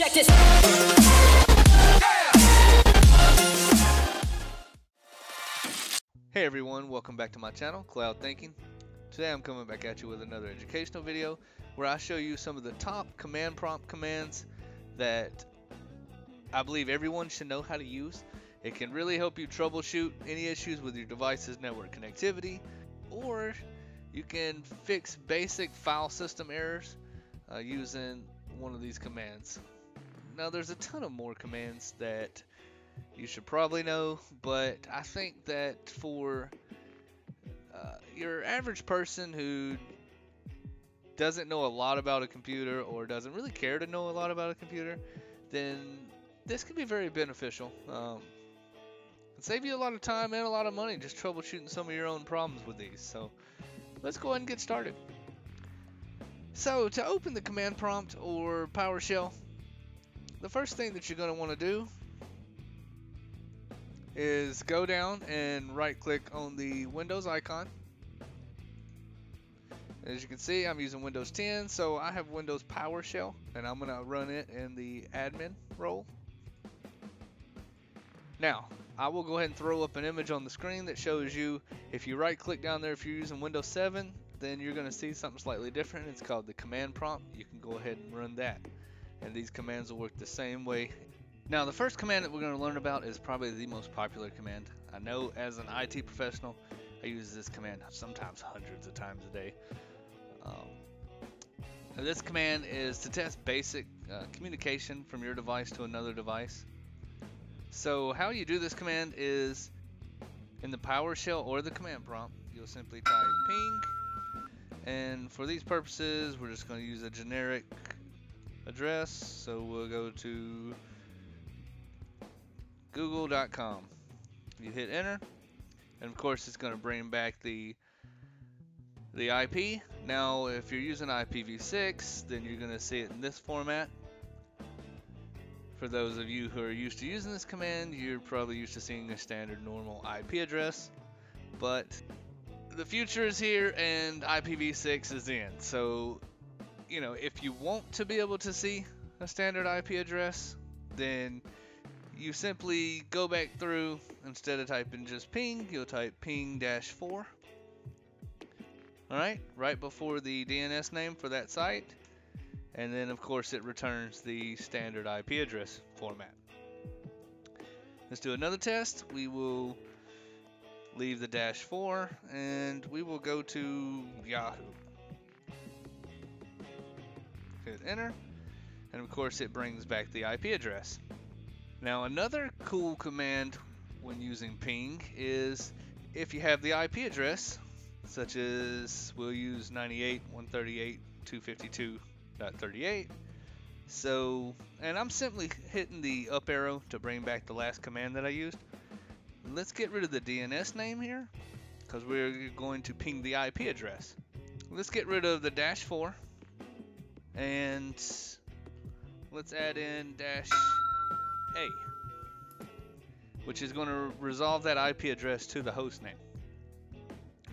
Check this. Hey everyone, welcome back to my channel, Cloud Thinking. Today I'm coming back at you with another educational video where I show you some of the top command prompt commands that I believe everyone should know how to use. It can really help you troubleshoot any issues with your device's network connectivity, or you can fix basic file system errors uh, using one of these commands. Now there's a ton of more commands that you should probably know, but I think that for uh, your average person who doesn't know a lot about a computer or doesn't really care to know a lot about a computer, then this can be very beneficial. Um, save you a lot of time and a lot of money just troubleshooting some of your own problems with these. So let's go ahead and get started. So to open the command prompt or PowerShell, the first thing that you're going to want to do is go down and right click on the Windows icon. As you can see, I'm using Windows 10, so I have Windows PowerShell, and I'm going to run it in the admin role. Now, I will go ahead and throw up an image on the screen that shows you if you right click down there if you're using Windows 7, then you're going to see something slightly different. It's called the command prompt. You can go ahead and run that. And these commands will work the same way now, the first command that we're going to learn about is probably the most popular command. I know as an IT professional, I use this command sometimes hundreds of times a day. Um, this command is to test basic uh, communication from your device to another device. So how you do this command is in the PowerShell or the command prompt, you'll simply type ping. And for these purposes, we're just going to use a generic address. So we'll go to google.com. You hit enter, and of course it's going to bring back the the IP. Now, if you're using IPv6, then you're going to see it in this format. For those of you who are used to using this command, you're probably used to seeing a standard normal IP address, but the future is here and IPv6 is in. So, you know, if you want to be able to see a standard IP address, then you simply go back through instead of typing just ping you'll type ping dash 4 alright right before the DNS name for that site. And then of course it returns the standard IP address format. Let's do another test. We will leave the dash 4 and we will go to Yahoo enter and of course it brings back the IP address now another cool command when using ping is if you have the IP address, such as we'll use 98.138.252.38. So, and I'm simply hitting the up arrow to bring back the last command that I used. Let's get rid of the DNS name here because we're going to ping the IP address. Let's get rid of the dash 4 and let's add in dash a, which is going to resolve that IP address to the host name.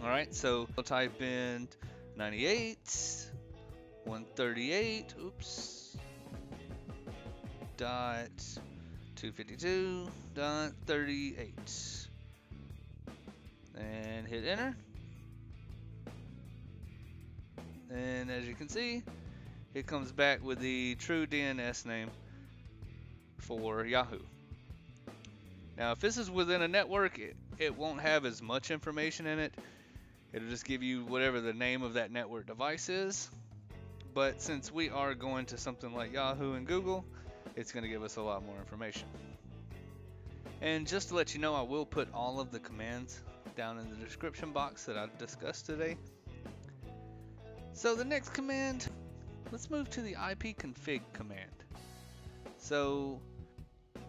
All right, so I'll type in 98, 138, oops, dot 252 dot 38, and hit enter. And as you can see, it comes back with the true DNS name for Yahoo. Now, if this is within a network, it, it won't have as much information in it. It'll just give you whatever the name of that network device is. But since we are going to something like Yahoo and Google, it's going to give us a lot more information. And just to let you know, I will put all of the commands down in the description box that I discussed today. So the next command, let's move to the ipconfig command. So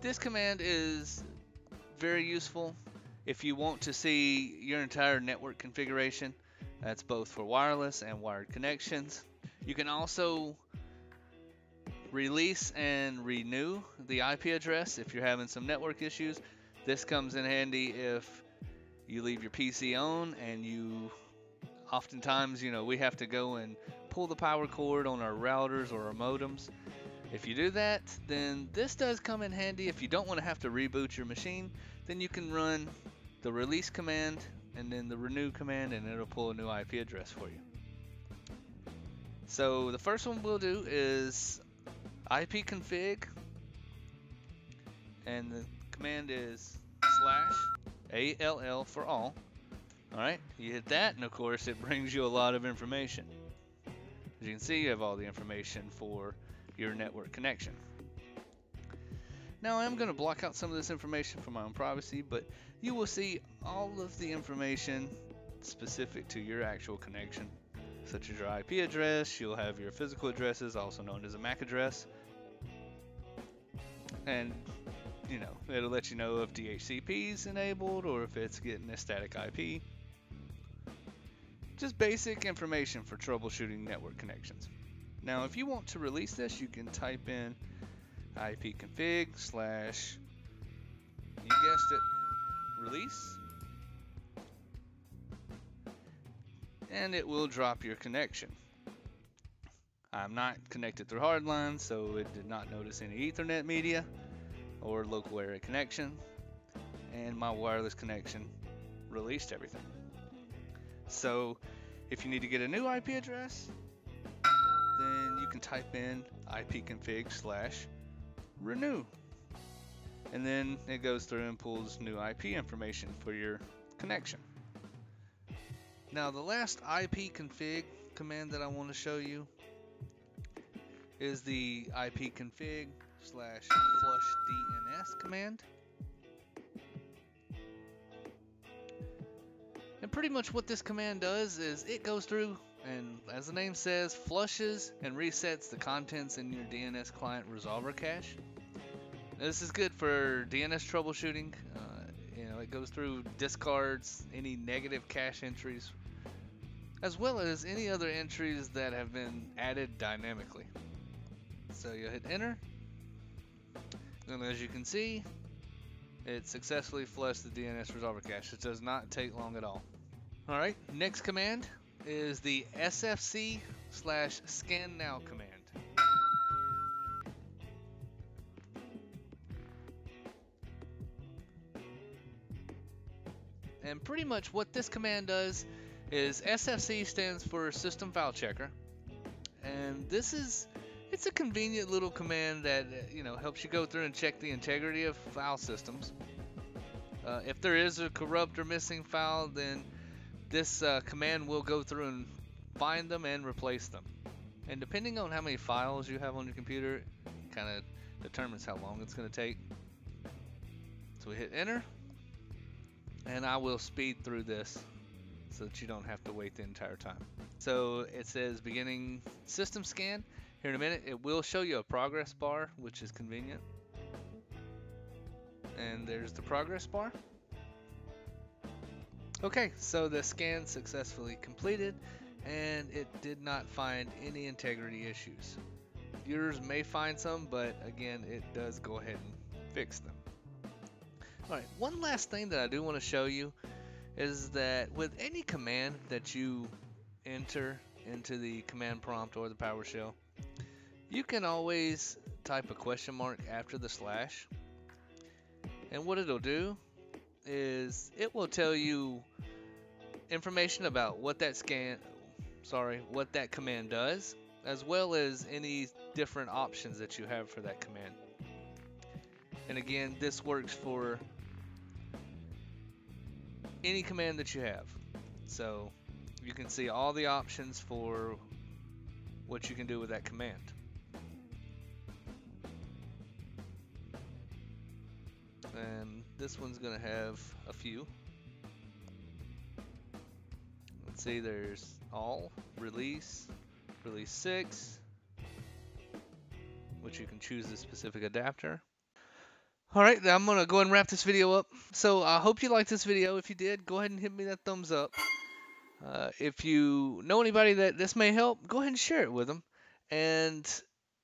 this command is very useful if you want to see your entire network configuration. That's both for wireless and wired connections. You can also release and renew the IP address if you're having some network issues. This comes in handy if you leave your PC on and you oftentimes, you know, we have to go and pull the power cord on our routers or our modems If you do that, then this does come in handy. If you don't want to have to reboot your machine, then you can run the release command and then the renew command and it'll pull a new IP address for you. So the first one we'll do is ipconfig and the command is slash all for all. Alright, you hit that and of course it brings you a lot of information. As you can see you have all the information for your network connection. Now I'm going to block out some of this information for my own privacy, but you will see all of the information specific to your actual connection, such as your IP address, you'll have your physical addresses, also known as a MAC address, and you know, it'll let you know if DHCP is enabled or if it's getting a static IP. Just basic information for troubleshooting network connections. Now, if you want to release this, you can type in ipconfig slash, you guessed it, release. And it will drop your connection. I'm not connected through hardline, so it did not notice any Ethernet media or local area connection. And my wireless connection released everything. So if you need to get a new IP address, then you can type in ipconfig slash renew. And then it goes through and pulls new IP information for your connection. Now the last ipconfig command that I want to show you is the ipconfig slash flush DNS command. And pretty much what this command does is it goes through and as the name says, flushes and resets the contents in your DNS client resolver cache. This is good for DNS troubleshooting. Uh, you know, it goes through discards any negative cache entries, as well as any other entries that have been added dynamically. So you hit enter, and as you can see, it successfully flushed the DNS resolver cache. It does not take long at all. All right, next command is the sfc slash scan now command. And pretty much what this command does is SFC stands for System File Checker. And this is it's a convenient little command that you know helps you go through and check the integrity of file systems. Uh, if there is a corrupt or missing file, then this uh, command will go through and find them and replace them. And depending on how many files you have on your computer, kind of determines how long it's going to take. So we hit enter, and I will speed through this so that you don't have to wait the entire time. So it says beginning system scan. Here in a minute, it will show you a progress bar, which is convenient. And there's the progress bar. Okay, so the scan successfully completed and it did not find any integrity issues. Yours may find some, but again, it does go ahead and fix them. Alright, one last thing that I do want to show you is that with any command that you enter into the command prompt or the PowerShell, you can always type a question mark after the slash. And what it'll do is it will tell you information about what that scan sorry what that command does as well as any different options that you have for that command. And again this works for any command that you have. So you can see all the options for what you can do with that command this one's gonna have a few. Let's see, there's all, release, release 6, which you can choose the specific adapter. Alright, I'm going to go and wrap this video up. So I hope you liked this video. If you did, go ahead and hit me that thumbs up. Uh, if you know anybody that this may help, go ahead and share it with them. And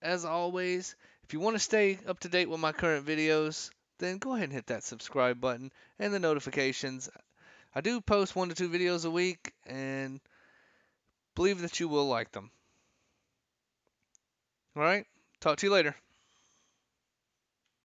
as always, if you want to stay up to date with my current videos, then go ahead and hit that subscribe button and the notifications. I do post one to two videos a week and believe that you will like them. Alright, Talk to you later.